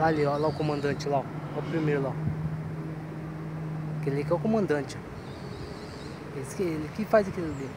Lá ali, ó, lá o comandante lá, ó. É o primeiro lá. Aquele que é o comandante. Esse que, ele que faz aquilo ali.